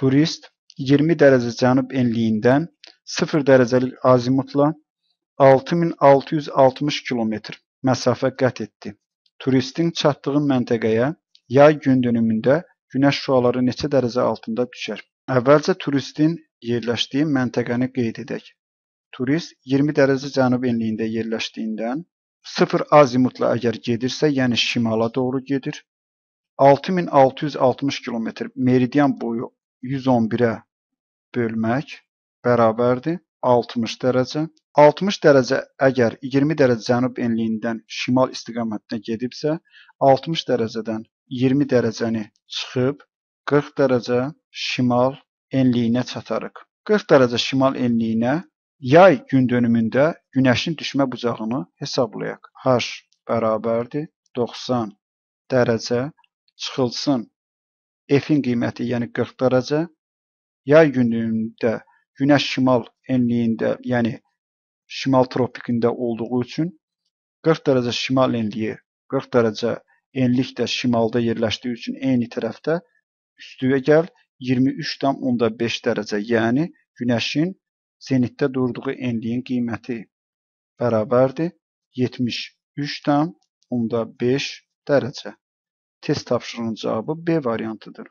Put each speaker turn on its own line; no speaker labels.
Turist 20 dərəcə cənub enliyindən 0 dərəcəlik azimutla 6660 kilometr məsafə qət etdi. Turistin çatdığı məntəqəyə yay gündönümündə günəş şüaları neçə dərəcə altında düşər? Əvvəlcə turistin yerləşdiyi məntəqəni qeyd edək. Turist 20 dərəcə cənub enliyində yerləşdiyindən 0 azimutla əgər gedirsə, yəni şimala doğru gedir. 6660 kilometr meridian boyu 111-ə bölmək bərabərdir 60 dərəcə. 60 dərəcə əgər 20 dərəcə cənub enliyindən şimal istiqamətinə gedibsə, 60 dərəcədən 20 dərəcəni çıxıb 40 dərəcə şimal enliyinə çatarıq. 40 dərəcə şimal enliyinə yay gündönümündə günəşin düşmə bucağını hesablayaq. H bərabərdir 90 dərəcə çıxılsın F-in qiyməti, yəni 40 dərəcə. Yay gündönümündə günəş şimal enliyində, yəni şimal tropikində olduğu üçün 40 dərəcə şimal enliyi, 40 dərəcə enlik də şimalda yerləşdiyi üçün eyni tərəfdə üstüyə gəl 23,5 dərəcə, yəni günəşin zenitdə durduğu enliyin qiyməti bərabərdir 73,5 dərəcə. Test tapşırığının cavabı B variantıdır.